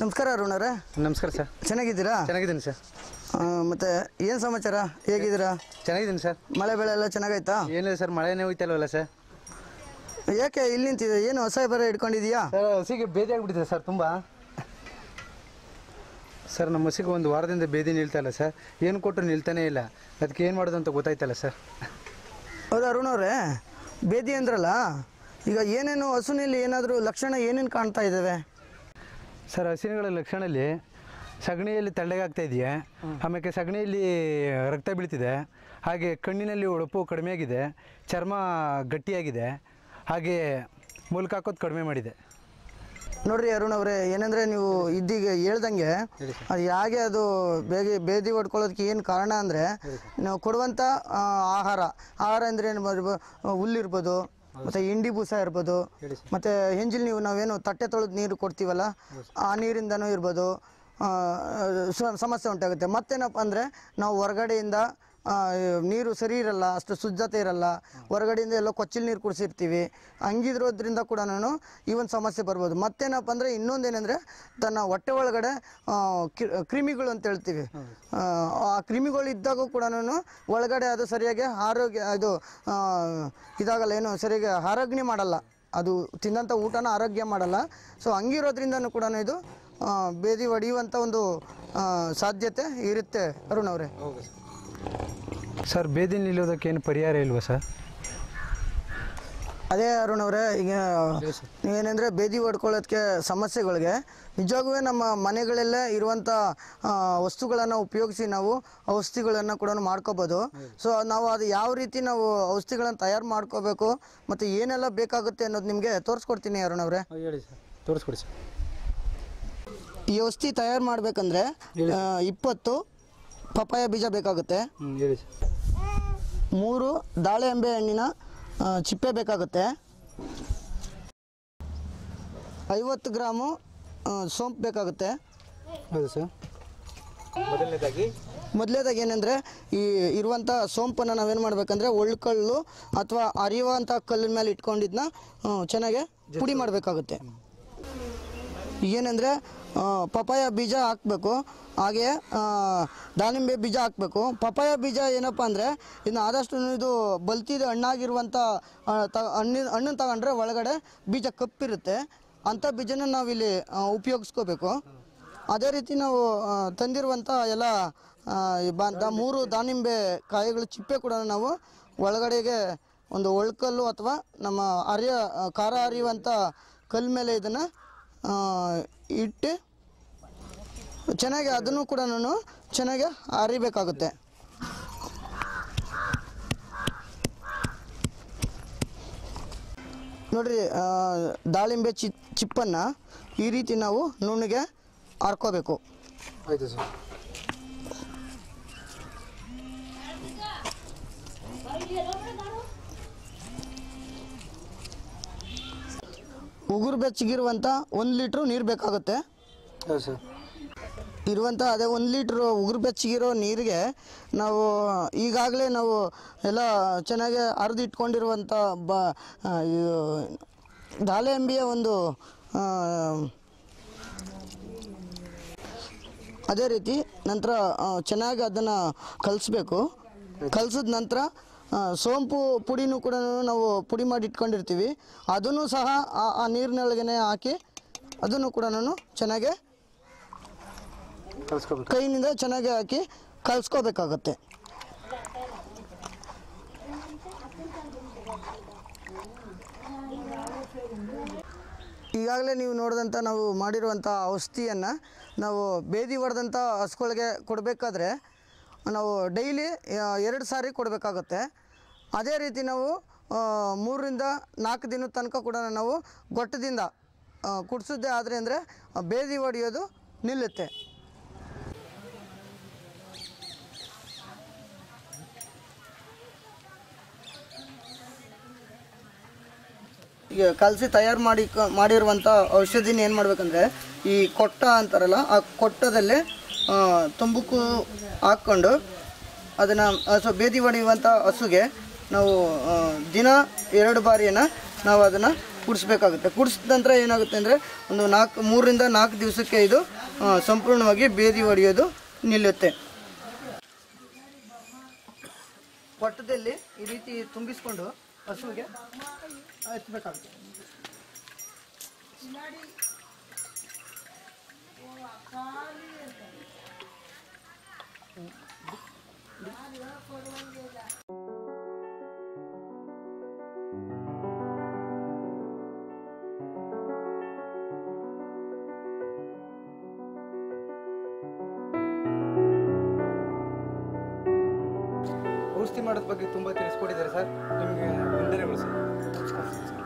ನಮಸ್ಕಾರ ಅರುಣರೇ. ನಮಸ್ಕಾರ ಸರ್. ಚೆನ್ನಾಗಿದ್ದೀರಾ? ಚೆನ್ನಾಗಿದ್ದೀನಿ ಸರ್. ಮತ್ತೆ ಏನು ಸಮಾಚಾರ? ಹೇಗಿದ್ದೀರಾ? ಚೆನ್ನಾಗಿದ್ದೀನಿ ಸರ್. ಮಳೆ ಬೆಳೆ ಎಲ್ಲ ಚೆನ್ನಾಗೈತಾ ಏನಿಲ್ಲ ಸರ್ ಮಳೆನೇ ಹೋಯ್ತಲ್ವಲ್ಲ ಸರ್. ಯಾಕೆ ಇಲ್ಲಿ ನಿಂತಿದೆ ಏನು ಹೊಸ ಬರ ಇಟ್ಕೊಂಡಿದೀಯಾ ಸರ್ ಹಸಿಗೆ ಬೇದಿ ಆಗಿಬಿಟ್ಟಿದೆ ಸರ್ ತುಂಬ. ಸರ್ ನಮ್ಮ ಹಸಿಗೆ ಒಂದು ವಾರದಿಂದ ಬೇದಿ ನಿಲ್ತಾಯಿಲ್ಲ ಸರ್. ಏನು ಕೊಟ್ಟರು ನಿಲ್ತಾನೇ ಇಲ್ಲ. ಅದಕ್ಕೆ ಏನು ಮಾಡೋದು ಅಂತ ಗೊತ್ತಾಯ್ತಲ್ಲ ಸರ್. ಹೌದಾ ಅವರೇ ಬೇದಿ ಅಂದ್ರಲ್ಲ ಈಗ ಏನೇನು ಹಸುನಲ್ಲಿ ಏನಾದರೂ ಲಕ್ಷಣ ಏನೇನು ಕಾಣ್ತಾ ಇದ್ದಾವೆ ಸರ್ ಹಸಿರುಗಳ ಲಕ್ಷಣದಲ್ಲಿ ಸಗಣಿಯಲ್ಲಿ ತಳ್ಳಗಾಗ್ತಾ ಇದೆಯಾ? ಆಮೇಲೆ ಸಗಣಿಯಲ್ಲಿ ರಕ್ತ ಬೀಳ್ತಿದೆ. ಹಾಗೆ ಕಣ್ಣಿನಲ್ಲಿ ಹೊಳಪು ಕಡಿಮೆ ಆಗಿದೆ. ಚರ್ಮ ಗಟ್ಟಿಯಾಗಿದೆ. ಹಾಗೆ ಮೂಲಕ ಹಾಕೋದು ಕಡಿಮೆ ಮಾಡಿದೆ. ನೋಡ್ರಿ ಅರುಣ್ ಅವರೇ ಏನಂದ್ರೆ ನೀವು ಇದ್ದೀಗ ಹೇಳ್ದಂಗೆ ಅದು ಹೇಗೆ ಅದು ಬೇಗ ಬೇದಿ ಹೊಡ್ಕೊಳ್ಳೋದಕ್ಕೆ ಏನು ಕಾರಣ ಅಂದರೆ ನಾವು ಕೊಡುವಂಥ ಆಹಾರ. ಆಹಾರ ಅಂದರೆ ಏನು? ಹುಲ್ಲಿರ್ಬೋದು ಮತ್ತು ಹಿಂಡಿ ಬೂಸ ಇರ್ಬೋದು. ಮತ್ತೆ ಹೆಂಜಿಲ್ ನೀವು ನಾವೇನು ತಟ್ಟೆ ತೊಳೆದು ನೀರು ಕೊಡ್ತೀವಲ್ಲ ಆ ನೀರಿಂದನೂ ಇರ್ಬೋದು. ಸಮಸ್ಯೆ ಉಂಟಾಗುತ್ತೆ. ಮತ್ತೇನಪ್ಪ ಅಂದರೆ ನಾವು ಹೊರಗಡೆಯಿಂದ ನೀರು ಸರಿ ಇರಲ್ಲ ಅಷ್ಟು ಶುದ್ಧತೆ ಇರಲ್ಲ ಹೊರಗಡೆಯಿಂದ ಎಲ್ಲೋ ಕೊಚ್ಚಿಲ್ ನೀರು ಕುಡಿಸಿರ್ತೀವಿ ಹಂಗಿದ್ರೋದ್ರಿಂದ ಕೂಡ ಈ ಒಂದು ಸಮಸ್ಯೆ ಬರ್ಬೋದು. ಮತ್ತೇನಪ್ಪ ಅಂದರೆ ಇನ್ನೊಂದೇನೆಂದರೆ ತನ್ನ ಹೊಟ್ಟೆ ಒಳಗಡೆ ಕ್ರಿಮಿಗಳು ಅಂತ ಹೇಳ್ತೀವಿ. ಆ, ಕ್ರಿಮಿಗಳು ಇದ್ದಾಗ ಕೂಡ ಒಳಗಡೆ ಅದು ಸರಿಯಾಗಿ ಆರೋಗ್ಯ ಆ, ಇದಾಗಲ್ಲ ಏನು ಸರಿಯಾಗಿ ಆರೋಗ್ಯ ಮಾಡಲ್ಲ. ಅದು ತಿಂದಂಥ ಊಟನ ಆರೋಗ್ಯ ಮಾಡಲ್ಲ. ಸೊ ಹಂಗಿರೋದ್ರಿಂದ ಕೂಡ ಇದು ಬೇದಿ ಹೊಡೆಯುವಂಥ ಒಂದು ಸಾಧ್ಯತೆ ಇರುತ್ತೆ. ಅರುಣ್ ಅವರೇ. ಸರ್ ಬೇದಿ ನಿಲ್ಲೋದಕ್ಕೆ ಏನು ಪರಿಹಾರ ಇಲ್ವಾ ಸರ್? ಅದೇ ಅರುಣ್ ಅವರೇ ಈಗ ನೀವೇನೆಂದರೆ ಬೇದಿ ಹೊಡ್ಕೊಳ್ಳೋದಕ್ಕೆ ಸಮಸ್ಯೆಗಳಿಗೆ ನಿಜವಾಗೂ ನಮ್ಮ ಮನೆಗಳಲ್ಲೇ ಇರುವಂಥ ವಸ್ತುಗಳನ್ನು ಉಪಯೋಗಿಸಿ ನಾವು ಔಷಧಿಗಳನ್ನು ಕೂಡ ಮಾಡ್ಕೋಬೋದು. ಸೊ ನಾವು ಅದು ಯಾವ ರೀತಿ ನಾವು ಔಷಧಿಗಳನ್ನು ತಯಾರು ಮಾಡ್ಕೋಬೇಕು ಮತ್ತು ಏನೆಲ್ಲ ಬೇಕಾಗುತ್ತೆ ಅನ್ನೋದು ನಿಮಗೆ ತೋರಿಸ್ಕೊಡ್ತೀನಿ ಅರುಣ್ ಅವರೇ. ಹೇಳಿ ಸರ್. ತೋರಿಸ್ಕೊಡಿ ಸರ್. ಈ ಔಷಧಿ ತಯಾರು ಮಾಡಬೇಕಂದ್ರೆ ಇಪ್ಪತ್ತು ಪಪ್ಪಾಯ ಬೀಜ ಬೇಕಾಗುತ್ತೆ. ಹೇಳಿ ಸರ್. ಮೂರು ದಾಳಿಂಬೆ ಹಣ್ಣಿನ ಚಿಪ್ಪೆ ಬೇಕಾಗುತ್ತೆ. ಐವತ್ತು ಗ್ರಾಮು ಸೋಂಪು ಬೇಕಾಗುತ್ತೆ. ಹೌದು ಸರ್. ಮೊದಲನೇದಾಗಿ? ಮೊದಲೇದಾಗಿ ಏನಂದರೆ ಈ ಇರುವಂಥ ಸೋಂಪನ್ನು ನಾವೇನು ಮಾಡಬೇಕಂದ್ರೆ ಒಳ್ಕಲ್ಲು ಅಥವಾ ಅರಿಯುವಂಥ ಕಲ್ಲಿನ ಮೇಲೆ ಇಟ್ಕೊಂಡಿದ್ದನ್ನ ಚೆನ್ನಾಗಿ ಪುಡಿ ಮಾಡಬೇಕಾಗುತ್ತೆ. ಏನಂದರೆ ಪಪಾಯ ಬೀಜ ಹಾಕಬೇಕು. ಹಾಗೆ ದಾಳಿಂಬೆ ಬೀಜ ಹಾಕಬೇಕು. ಪಪಾಯ ಬೀಜ ಏನಪ್ಪ ಅಂದರೆ, ಇನ್ನು ಆದಷ್ಟು ಇದು ಬಲ್ತಿದ ಹಣ್ಣಾಗಿರುವಂಥ ಹಣ್ಣಿನ ಹಣ್ಣನ್ನು ತಗೊಂಡ್ರೆ ಒಳಗಡೆ ಬೀಜ ಕಪ್ಪಿರುತ್ತೆ. ಅಂಥ ಬೀಜನ ನಾವಿಲ್ಲಿ ಉಪಯೋಗಿಸ್ಕೋಬೇಕು. ಅದೇ ರೀತಿ ನಾವು ತಂದಿರುವಂಥ ಎಲ್ಲ ಮೂರು ದಾನಿಂಬೆ ಕಾಯಿಗಳು ಚಿಪ್ಪೆ ಕೂಡ ನಾವು ಒಳಗಡೆಗೆ ಒಂದು ಒಳ್ಕಲ್ಲು ಅಥವಾ ನಮ್ಮ ಅರಿಯ ಖಾರ ಅರಿಯುವಂಥ ಕಲ್ಲು ಮೇಲೆ ಇದನ್ನು ಇಟ್ಟು ಚೆನ್ನಾಗಿ ಅದನ್ನು ಕೂಡ ನಾನು ಚೆನ್ನಾಗಿ ಅರಿಬೇಕಾಗುತ್ತೆ ನೋಡ್ರಿ ದಾಳಿಂಬೆ ಚಿ, ಚಿಪ್ಪನ್ನು ಈ ರೀತಿ ನಾವು ನುಣ್ಣಗೆ ಹಾರ್ಕೋಬೇಕು ಆಯಿತು ಸರ್. ಉಗುರು ಬೆಚ್ಚಗಿರುವಂಥ ಒಂದು ಲೀಟ್ರ್ ನೀರು ಬೇಕಾಗುತ್ತೆ. ಹೌದು ಸರ್. ಇರುವಂಥ ಅದೇ ಒಂದು ಲೀಟ್ರು ಉಗುರು ಬೆಚ್ಚಗಿರೋ ನೀರಿಗೆ ನಾವು ಈಗಾಗಲೇ ನಾವು ಎಲ್ಲ ಚೆನ್ನಾಗಿ ಅರ್ದು ಇಟ್ಕೊಂಡಿರುವಂಥ ಬ ದಾಳಿಂಬೆಯ ಒಂದು ಅದೇ ರೀತಿ ನಂತರ ಚೆನ್ನಾಗಿ ಅದನ್ನು ಕಲಿಸ್ಬೇಕು. ಕಲಿಸಿದ ನಂತರ ಸೋಂಪು ಪುಡಿನೂ ಕೂಡ ನಾವು ಪುಡಿ ಮಾಡಿ ಇಟ್ಕೊಂಡಿರ್ತೀವಿ ಅದನ್ನು ಸಹ ಆ ನೀರಿನೊಳಗನೆ ಹಾಕಿ ಅದನ್ನು ಕೂಡ ನಾನು ಚೆನ್ನಾಗಿ ಕೈಯಿಂದ ಕೈನಿಂದ ಚೆನ್ನಾಗಿ ಹಾಕಿ ಕಲಿಸ್ಕೋಬೇಕಾಗತ್ತೆ. ಈಗಾಗಲೇ ನೀವು ನೋಡಿದಂಥ ನಾವು ಮಾಡಿರುವಂಥ ಔಷಧಿಯನ್ನು ನಾವು ಬೇದಿ ಹೊಡೆದಂಥ ಹಸುಗಳಿಗೆ ಕೊಡಬೇಕಾದ್ರೆ ನಾವು ಡೈಲಿ ಎರಡು ಸಾರಿ ಕೊಡಬೇಕಾಗುತ್ತೆ. ಅದೇ ರೀತಿ ನಾವು ಮೂರರಿಂದ ನಾಲ್ಕು ದಿನದ ತನಕ ಕೂಡ ನಾವು ಗೊಟ್ಟದಿಂದ ಕುಡಿಸಿದ್ದೆ ಆದರೆ ಅಂದರೆ ಬೇದಿ ಹೊಡೆಯೋದು ನಿಲ್ಲುತ್ತೆ. ಈಗ ಕಲಸಿ ತಯಾರು ಮಾಡಿ ಮಾಡಿರುವಂಥ ಔಷಧಿನ ಏನು ಮಾಡ್ಬೇಕಂದ್ರೆ, ಈ ಕೊಟ್ಟ ಅಂತಾರಲ್ಲ, ಆ ಕೊಟ್ಟದಲ್ಲೇ ತಂಬುಕು ಹಾಕ್ಕೊಂಡು ಅದನ್ನು ಹಸು ಬೇದಿ ಹೊಡೆಯುವಂಥ ಹಸುಗೆ ನಾವು ದಿನ ಎರಡು ಬಾರಿಯನ್ನು ನಾವು ಅದನ್ನು ಕುಡಿಸ್ಬೇಕಾಗುತ್ತೆ. ಕುಡಿಸಿದ ನಂತರ ಏನಾಗುತ್ತೆ ಅಂದರೆ ಒಂದು ನಾಲ್ಕು, ಮೂರರಿಂದ ನಾಲ್ಕು ದಿವಸಕ್ಕೆ ಇದು ಸಂಪೂರ್ಣವಾಗಿ ಬೇದಿ ಹೊಡೆಯೋದು ನಿಲ್ಲುತ್ತೆ. ಪಟ್ಟದಲ್ಲಿ ಈ ರೀತಿ ತುಂಬಿಸ್ಕೊಂಡು ಹಸುವಿಗೆ ಹಚ್ಚಬೇಕಾಗುತ್ತೆ ಮಾಡೋದ್ರ ಬಗ್ಗೆ ತುಂಬ ತಿಳಿಸ್ಕೊಟ್ಟಿದ್ದಾರೆ ಸರ್. ನಿಮಗೆ ವಂದನೆಗಳು ಸರ್.